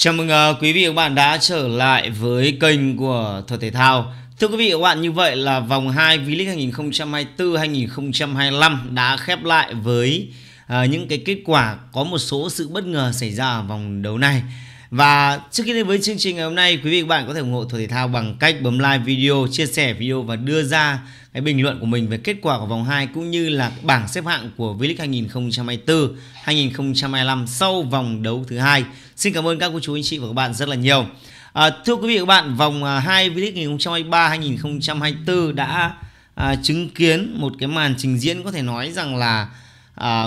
Chào mừng uh, quý vị và các bạn đã trở lại với kênh của Thuật Thể Thao. Thưa quý vị và các bạn, như vậy là vòng 2 V-League 2024-2025 đã khép lại với uh, những cái kết quả có một số sự bất ngờ xảy ra ở vòng đấu này và trước khi đến với chương trình ngày hôm nay, quý vị và các bạn có thể ủng hộ Thuật Thể Thao bằng cách bấm like video, chia sẻ video và đưa ra cái bình luận của mình về kết quả của vòng 2 cũng như là bảng xếp hạng của V-League 2024-2025 sau vòng đấu thứ hai. Xin cảm ơn các cô chú anh chị và các bạn rất là nhiều. À, thưa quý vị và các bạn, vòng à, 2 V-League 2023-2024 đã à, chứng kiến một cái màn trình diễn có thể nói rằng là à,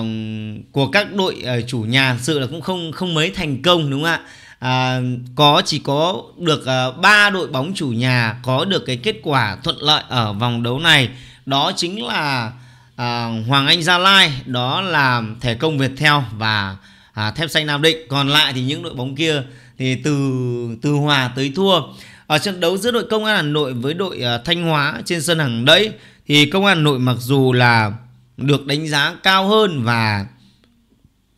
của các đội à, chủ nhà sự là cũng không không mấy thành công đúng không ạ? À, có chỉ có được à, ba đội bóng chủ nhà có được cái kết quả thuận lợi ở vòng đấu này. Đó chính là à, Hoàng Anh Gia Lai đó là Thể Công Việt Theo và à, Thép Xanh Nam Định. Còn lại thì những đội bóng kia thì từ từ hòa tới thua. Ở trận đấu giữa đội Công an Hà Nội với đội à, Thanh Hóa trên sân hàng đẫy thì Công an Hà Nội mặc dù là được đánh giá cao hơn và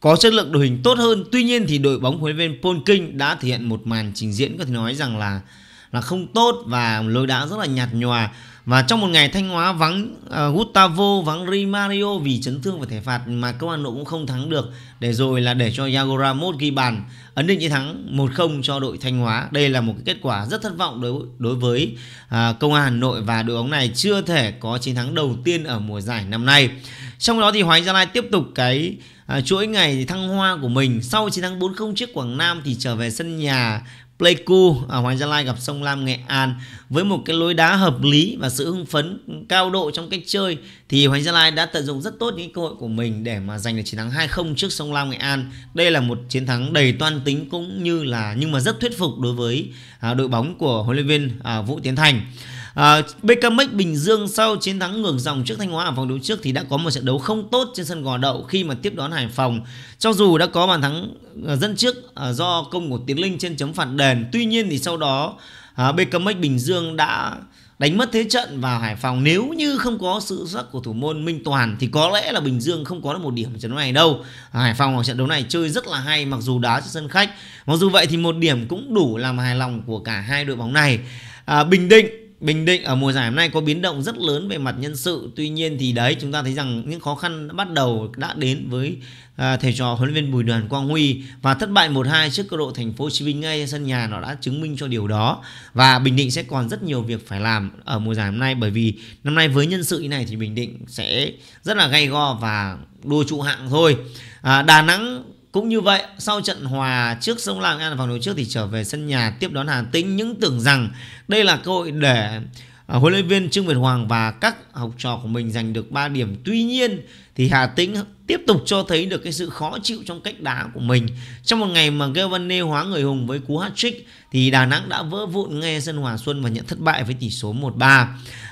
có chất lượng đội hình tốt hơn. Tuy nhiên thì đội bóng huấn luyện viên Paul King đã thể hiện một màn trình diễn có thể nói rằng là là không tốt và lối đá rất là nhạt nhòa. Và trong một ngày Thanh Hóa vắng uh, Gustavo, vắng Rimario vì chấn thương và thẻ phạt mà công an nội cũng không thắng được. Để rồi là để cho Yago Ramos ghi bàn ấn định chiến thắng 1-0 cho đội Thanh Hóa. Đây là một cái kết quả rất thất vọng đối đối với uh, công an Hà Nội và đội bóng này chưa thể có chiến thắng đầu tiên ở mùa giải năm nay. Trong đó thì Hoàng Gia Lai tiếp tục cái à, chuỗi ngày thăng hoa của mình sau chiến thắng 4-0 trước Quảng Nam thì trở về sân nhà Pleiku ở Hoàng Gia Lai gặp Sông Lam Nghệ An với một cái lối đá hợp lý và sự hưng phấn cao độ trong cách chơi thì Hoàng Gia Lai đã tận dụng rất tốt những cơ hội của mình để mà giành được chiến thắng 2-0 trước Sông Lam Nghệ An. Đây là một chiến thắng đầy toan tính cũng như là nhưng mà rất thuyết phục đối với à, đội bóng của huấn luyện viên à, Vũ Tiến Thành. À, BKMX Bình Dương sau chiến thắng ngược dòng trước Thanh Hóa ở vòng đấu trước thì đã có một trận đấu không tốt trên sân Gò Đậu khi mà tiếp đón Hải Phòng. Cho dù đã có bàn thắng à, dẫn trước à, do công của Tiến Linh trên chấm phạt đền, tuy nhiên thì sau đó à, uh, BKMX Bình Dương đã đánh mất thế trận vào Hải Phòng nếu như không có sự xuất của thủ môn Minh Toàn thì có lẽ là Bình Dương không có được một điểm ở trận đấu này đâu. Hải Phòng ở trận đấu này chơi rất là hay mặc dù đá trên sân khách. Mặc dù vậy thì một điểm cũng đủ làm hài lòng của cả hai đội bóng này. À, Bình Định Bình Định ở mùa giải hôm nay có biến động rất lớn về mặt nhân sự. Tuy nhiên thì đấy chúng ta thấy rằng những khó khăn đã bắt đầu đã đến với à, thầy trò huấn luyện viên Bùi Đoàn Quang Huy. Và thất bại 1-2 trước cơ độ thành phố Hồ Chí Minh ngay sân nhà nó đã chứng minh cho điều đó. Và Bình Định sẽ còn rất nhiều việc phải làm ở mùa giải hôm nay Bởi vì năm nay với nhân sự như này thì Bình Định sẽ rất là gay go và đua trụ hạng thôi. À, Đà Nẵng cũng như vậy, sau trận hòa trước sông Lam An vào đấu trước thì trở về sân nhà tiếp đón Hà Tĩnh những tưởng rằng đây là cơ hội để à, huấn luyện viên Trương Việt Hoàng và các học trò của mình giành được 3 điểm. Tuy nhiên thì Hà Tĩnh tiếp tục cho thấy được cái sự khó chịu trong cách đá của mình. Trong một ngày mà Gavane hóa người hùng với cú hat-trick thì Đà Nẵng đã vỡ vụn ngay sân Hòa Xuân và nhận thất bại với tỷ số 1-3.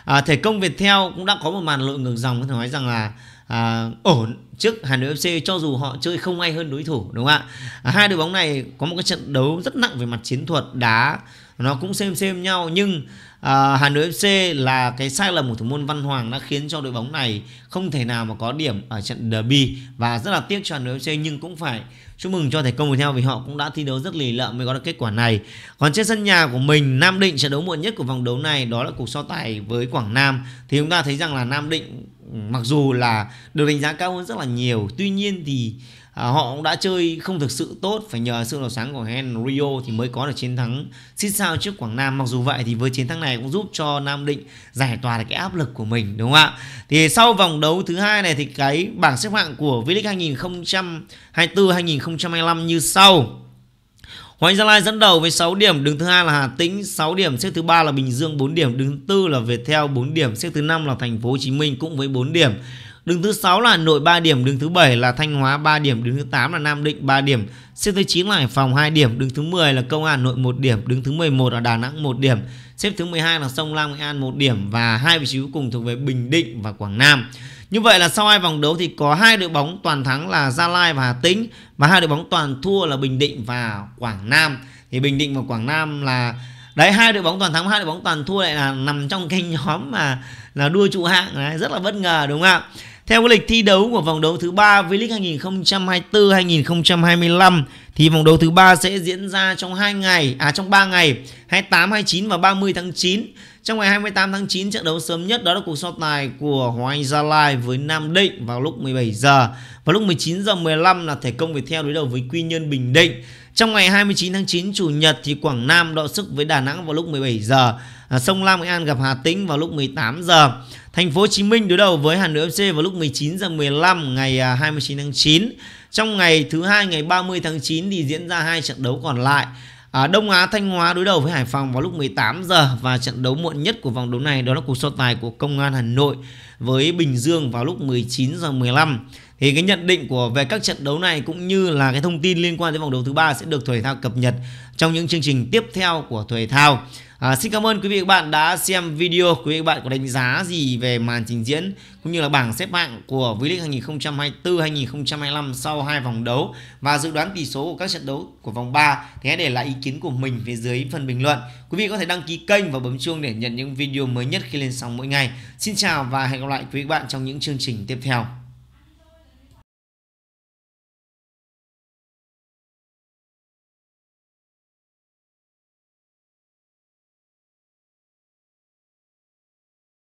À, thể công Việt theo cũng đã có một màn lội ngược dòng có thể nói rằng là à, ổn trước Hà Nội FC cho dù họ chơi không ai hơn đối thủ đúng không ạ? À, hai đội bóng này có một cái trận đấu rất nặng về mặt chiến thuật đá. Nó cũng xem xem nhau nhưng à, Hà Nội FC là cái sai lầm của thủ môn Văn Hoàng đã khiến cho đội bóng này không thể nào mà có điểm ở trận derby và rất là tiếc cho Hà Nội FC nhưng cũng phải chúc mừng cho thể công với nhau vì họ cũng đã thi đấu rất lì lợm mới có được kết quả này. Còn trên sân nhà của mình Nam Định trận đấu muộn nhất của vòng đấu này đó là cuộc so tài với Quảng Nam. Thì chúng ta thấy rằng là Nam Định mặc dù là được đánh giá cao hơn rất là nhiều tuy nhiên thì à, họ cũng đã chơi không thực sự tốt phải nhờ sự lò sáng của Hen Rio thì mới có được chiến thắng xích sao trước Quảng Nam. Mặc dù vậy thì với chiến thắng này cũng giúp cho Nam Định giải tỏa được cái áp lực của mình đúng không ạ? Thì sau vòng đấu thứ hai này thì cái bảng xếp hạng của V-League 2024-2025 như sau. Hoàng Gia Lai dẫn đầu với 6 điểm, đứng thứ hai là Hà Tĩnh 6 điểm, xếp thứ ba là Bình Dương 4 điểm, đứng thứ tư là Viettel 4 điểm, xếp thứ năm là Thành phố Hồ Chí Minh cũng với 4 điểm. Đứng thứ 6 là Hà Nội 3 điểm, đứng thứ 7 là Thanh Hóa 3 điểm, đứng thứ 8 là Nam Định 3 điểm, xếp thứ 9 là Hải Phòng 2 điểm, đứng thứ 10 là Công an Hà Nội 1 điểm, đứng thứ 11 là Đà Nẵng 1 điểm, xếp thứ 12 là Sông Lam Nghệ An 1 điểm. Và hai vị trí cuối cùng thuộc về Bình Định và Quảng Nam. Như vậy là sau hai vòng đấu thì có hai đội bóng toàn thắng là Gia Lai và Hà Tĩnh. Và hai đội bóng toàn thua là Bình Định và Quảng Nam. Thì Bình Định và Quảng Nam là đấy hai đội bóng toàn thắng hai đội bóng toàn thua lại là nằm trong cái nhóm mà là đua trụ hạng đấy, rất là bất ngờ đúng không ạ? Theo cái lịch thi đấu của vòng đấu thứ ba V-League 2024-2025 thì vòng đấu thứ ba sẽ diễn ra trong 2 ngày, à trong 3 ngày, 28, 29 và 30 tháng 9. Trong ngày 28 tháng 9 trận đấu sớm nhất đó là cuộc so tài của Hoàng Anh Gia Lai với Nam Định vào lúc 17 giờ. Vào lúc 19 giờ 15 là Thể Công Viettel đối đầu với Quy Nhơn Bình Định. Trong ngày 29 tháng 9 chủ nhật thì Quảng Nam đọ sức với Đà Nẵng vào lúc 17 giờ. À, Sông Lam Nghệ An gặp Hà Tĩnh vào lúc 18 giờ. Thành phố Hồ Chí Minh đối đầu với Hà Nội FC vào lúc 19 giờ 15 ngày à, 29 tháng 9. Trong ngày thứ hai ngày 30 tháng 9 thì diễn ra hai trận đấu còn lại. À, Đông Á Thanh Hóa đối đầu với Hải Phòng vào lúc 18 giờ và trận đấu muộn nhất của vòng đấu này đó là cuộc so tài của Công an Hà Nội với Bình Dương vào lúc 19 giờ 15 thì cái nhận định của về các trận đấu này cũng như là cái thông tin liên quan đến vòng đấu thứ ba sẽ được thể thao cập nhật trong những chương trình tiếp theo của thể thao À, xin cảm ơn quý vị và các bạn đã xem video. Quý vị và các bạn có đánh giá gì về màn trình diễn cũng như là bảng xếp hạng của V-League 2024-2025 sau hai vòng đấu và dự đoán tỷ số của các trận đấu của vòng 3 thì hãy để lại ý kiến của mình phía dưới phần bình luận. Quý vị có thể đăng ký kênh và bấm chuông để nhận những video mới nhất khi lên sóng mỗi ngày. Xin chào và hẹn gặp lại lại quý vị bạn trong những chương trình tiếp theo.